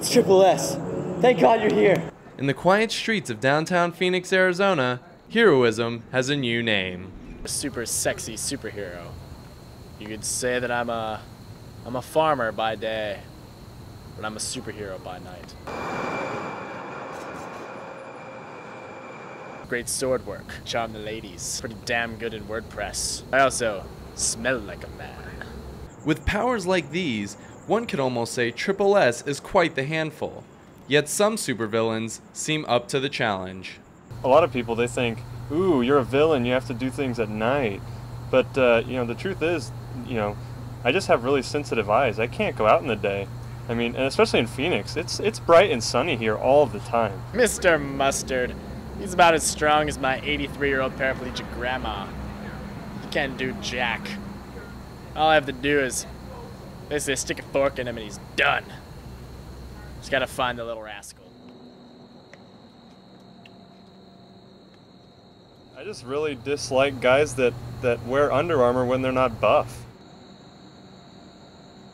It's Triple S. Thank God you're here. In the quiet streets of downtown Phoenix, Arizona, heroism has a new name. A super sexy superhero. You could say that I'm a I'm a farmer by day, but I'm a superhero by night. Great sword work, charm the ladies, pretty damn good in WordPress. I also smell like a man. With powers like these, one could almost say Triple S is quite the handful. Yet some supervillains seem up to the challenge. A lot of people they think, "Ooh, you're a villain. You have to do things at night." But uh, you know, the truth is, you know, I just have really sensitive eyes. I can't go out in the day. I mean, and especially in Phoenix, it's it's bright and sunny here all the time. Mr. Mustard, he's about as strong as my 83-year-old paraplegic grandma. He can't do jack. All I have to do is basically stick a fork in him and he's done. Just gotta find the little rascal. I just really dislike guys that that wear Under Armour when they're not buff.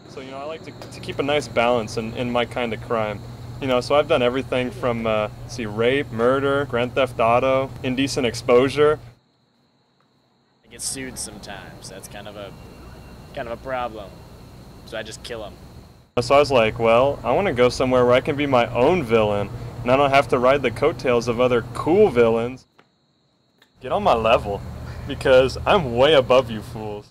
So you know, I like to, to keep a nice balance in, in my kind of crime. You know, so I've done everything from uh, see rape, murder, grand theft auto, indecent exposure. I get sued sometimes. That's kind of a kind of a problem. So I just kill him. So I was like, well, I want to go somewhere where I can be my own villain, and I don't have to ride the coattails of other cool villains. Get on my level, because I'm way above you fools.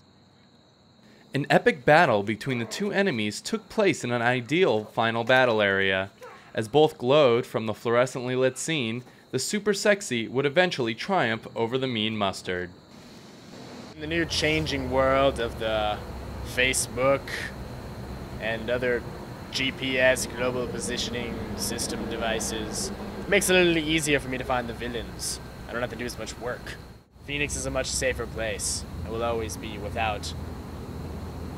An epic battle between the two enemies took place in an ideal final battle area. As both glowed from the fluorescently lit scene, the super sexy would eventually triumph over the mean mustard. In the new changing world of the Facebook and other GPS global positioning system devices, it makes it a little easier for me to find the villains. I don't have to do as much work. Phoenix is a much safer place. It will always be without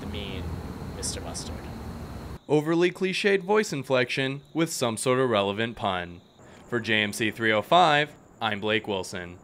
the mean Mr. Mustard. Overly cliched voice inflection with some sort of relevant pun. For JMC 305, I'm Blake Wilson.